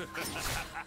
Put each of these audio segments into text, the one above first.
Ha ha ha ha!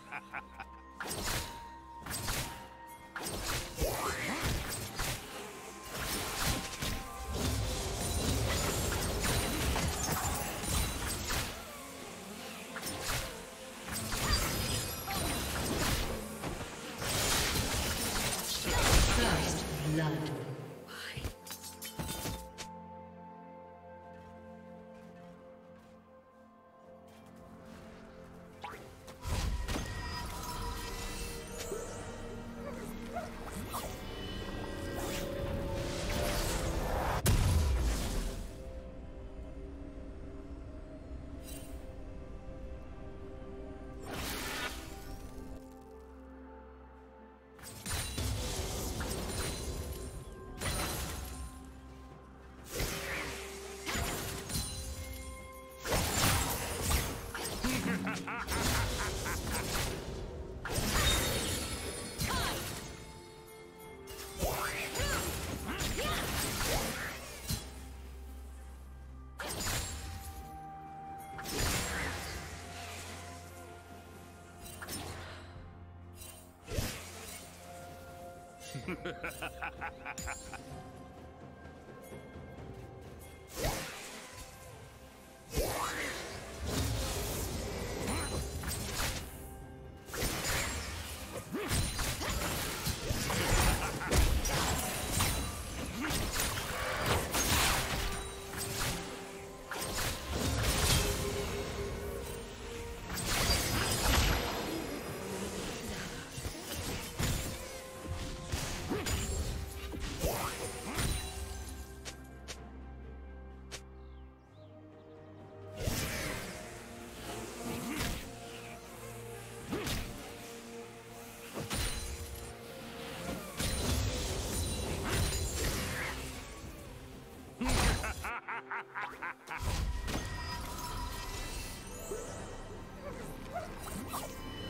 First blood. Killing spree.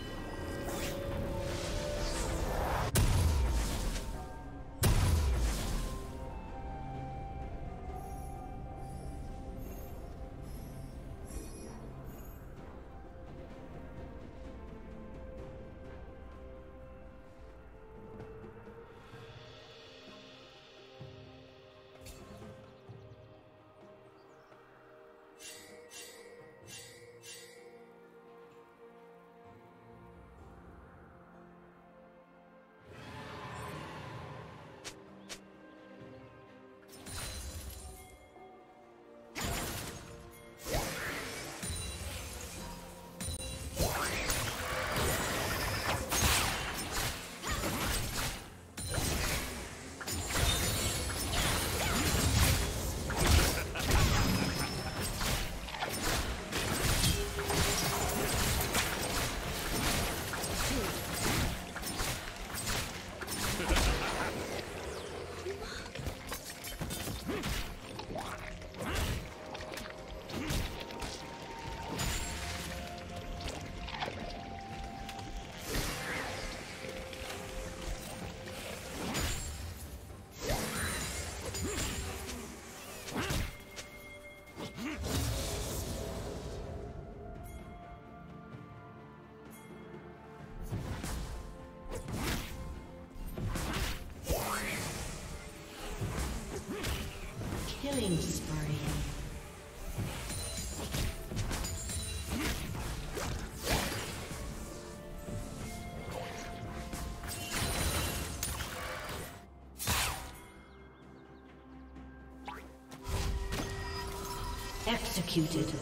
Executed.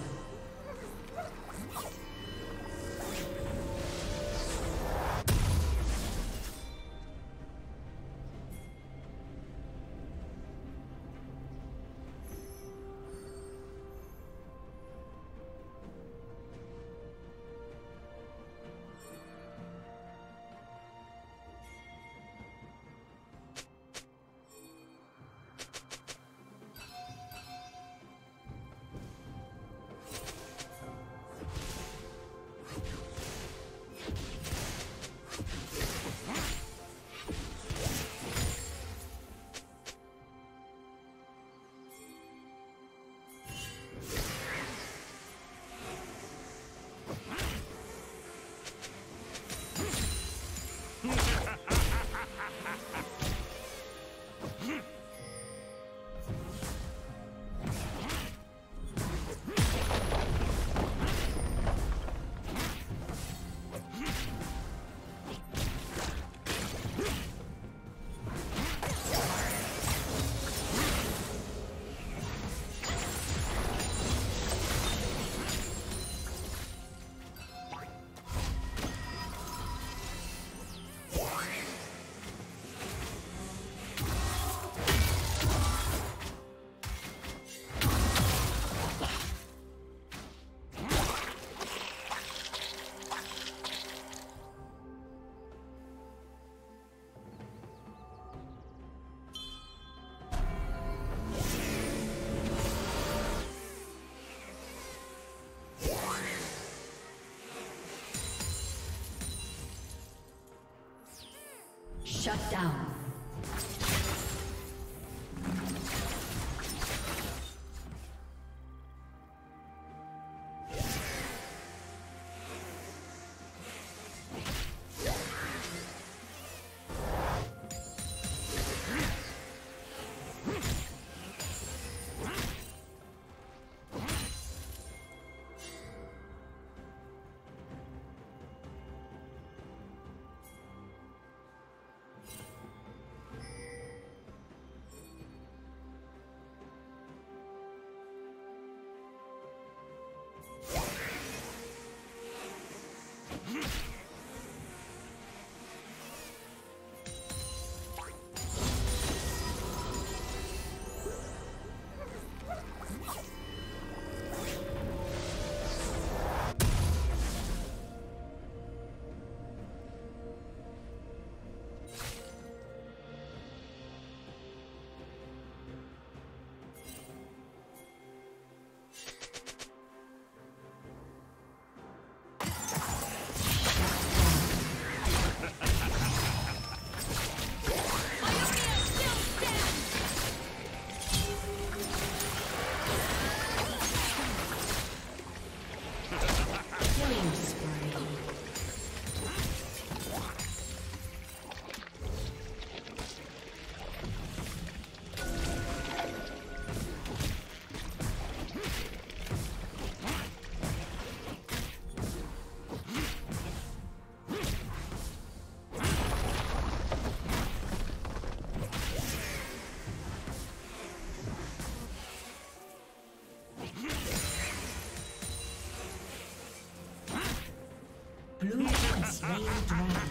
Shut down. being dragged.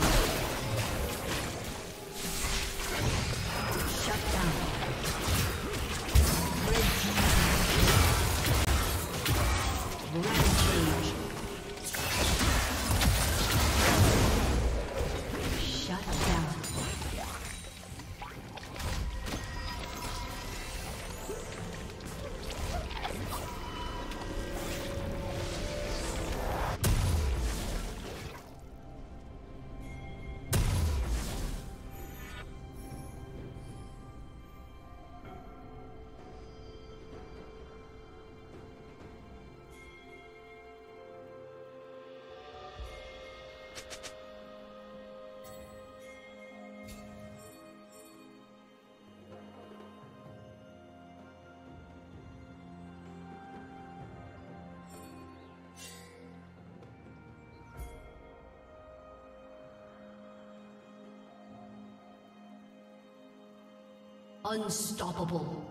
Unstoppable.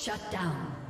Shut down.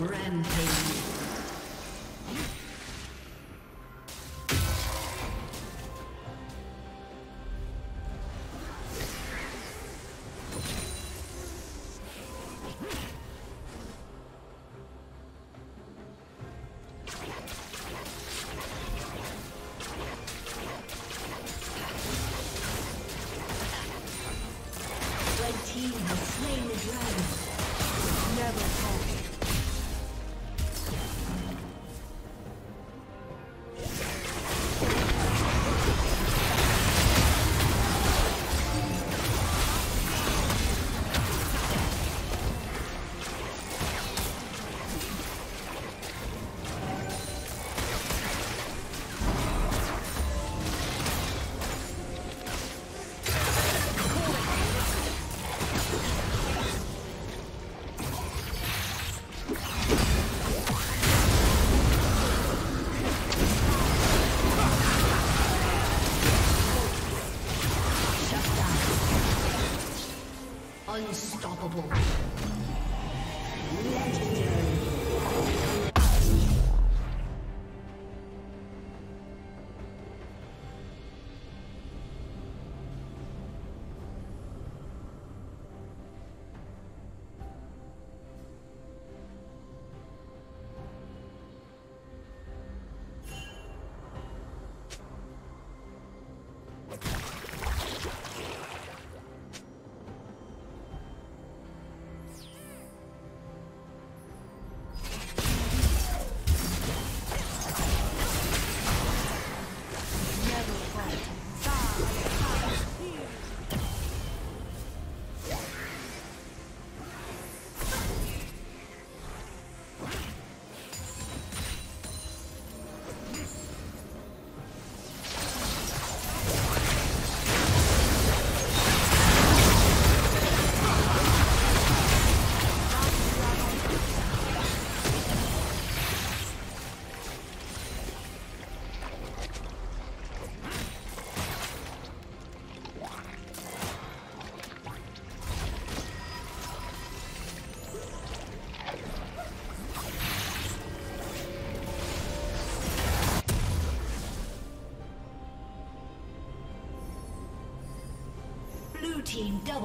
Rampage. Team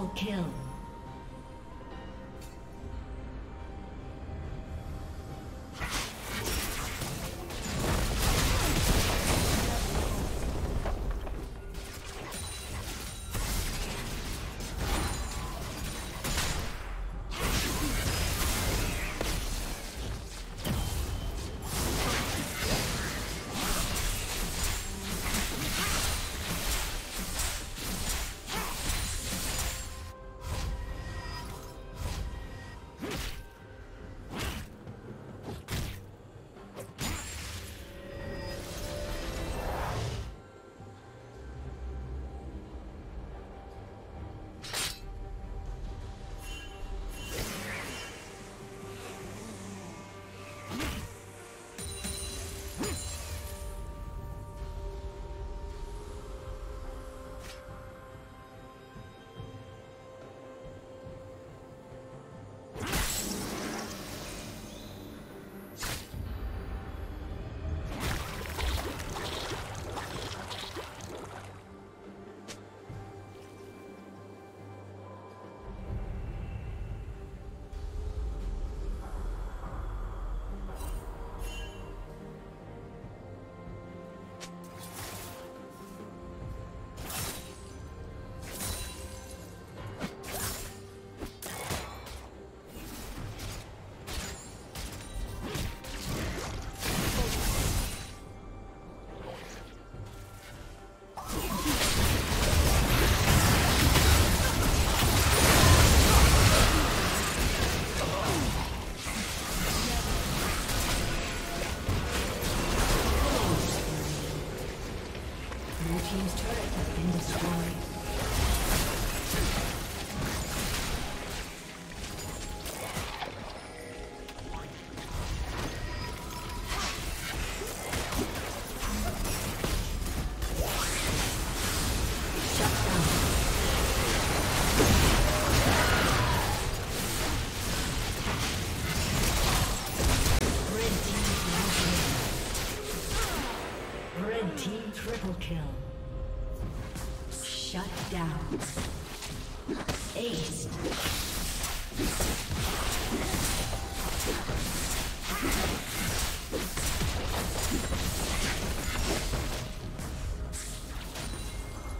double kill.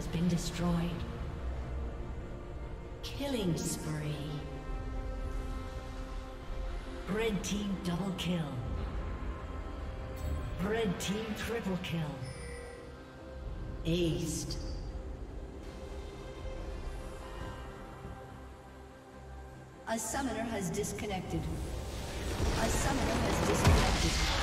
has been destroyed. Killing spree. Red team double kill. Red team triple kill. Aced. A summoner has disconnected. A summoner has disconnected.